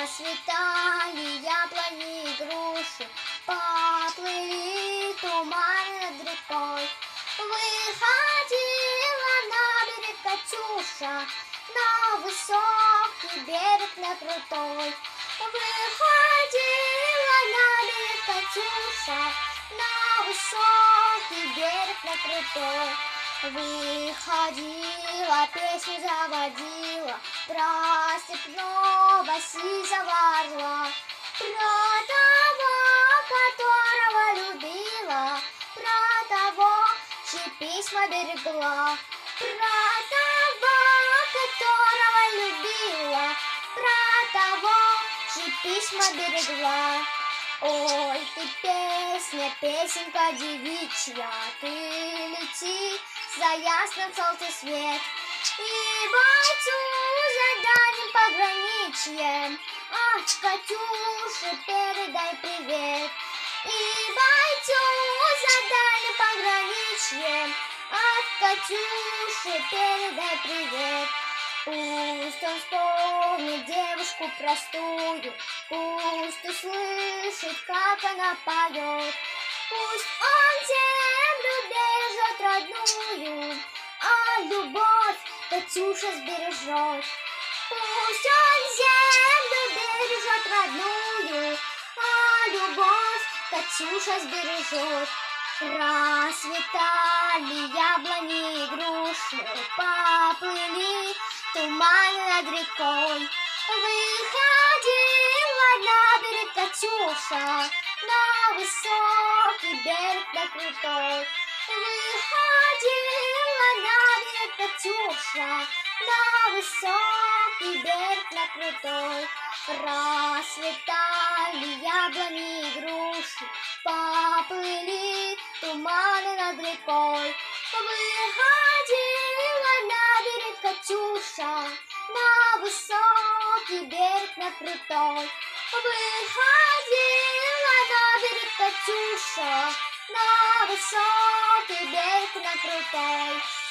Расцветали яблони и груши, Поплыли туманы над рекой. Выходила на берег Катюша, На высокий берег, на крутой. Выходила на берег Катюша, На высокий берег, на крутой. Выходила, песню заводила Про степного сизого орла Про того, которого любила Про того, чьи письма берегла Про того, которого любила Про того, чьи письма берегла Ой, ты песня, песенка девичья, ты лети за ясным солнце свет. И бойцу за дальним пограничьем, ах, Катюше, передай привет. И бойцу за дальним пограничьем, ах, Катюше, передай привет. Пусть он вспомнит девушку простую, Пусть услышит, как она поет. Пусть он землю любовь Катюша сбережет. Пусть он землю бережет родную, А любовь Катюша сбережет. Расцветали яблони и груши, Поплыли туманы над рекой. Выходила на берег Катюша, На высокий берег, на крутой. Катюша, На высокий берег, на крутой. Расцветали яблони и груши, Поплыли туманы над рекой. Выходила на берег Катюша, На высокий берег, на крутой. Выходила на берег Катюша, На высокий берег, на крутой.